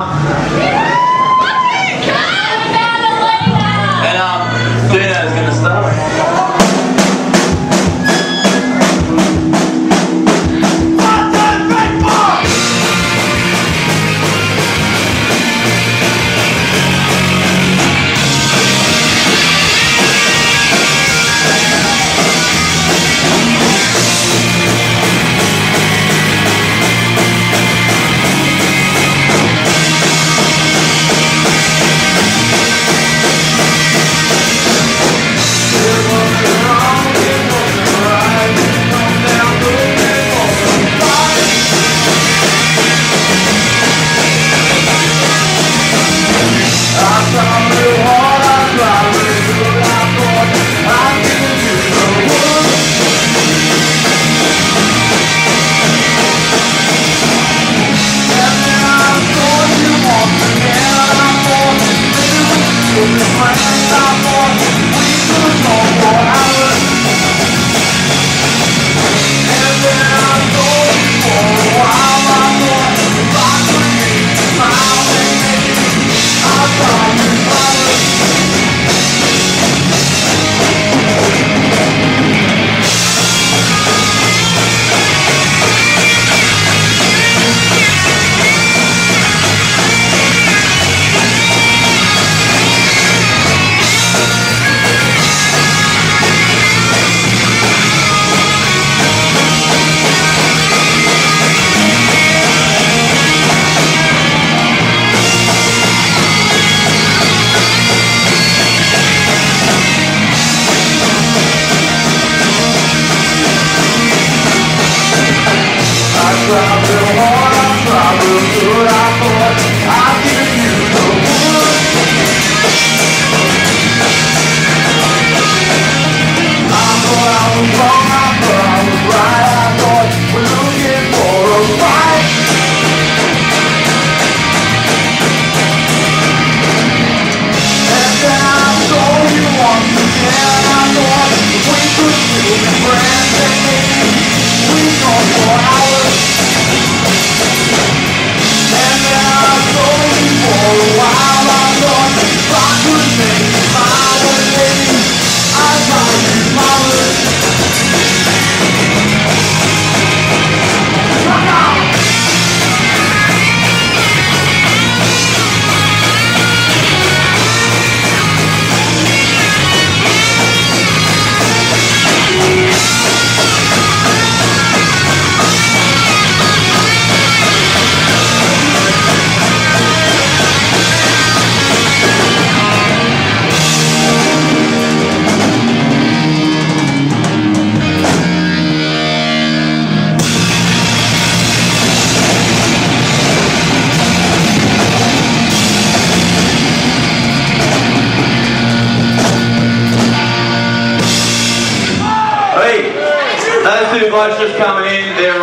And just coming in, they're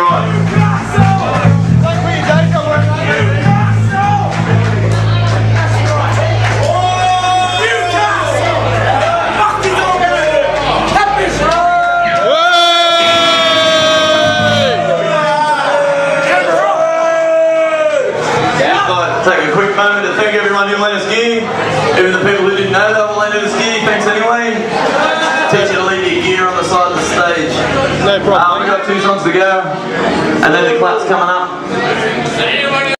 I'd take a quick moment to thank everyone who. Even the people who didn't know they were lending us gear, thanks anyway. Teach No problem. Um, we've got two songs to go, and then the clap's coming up.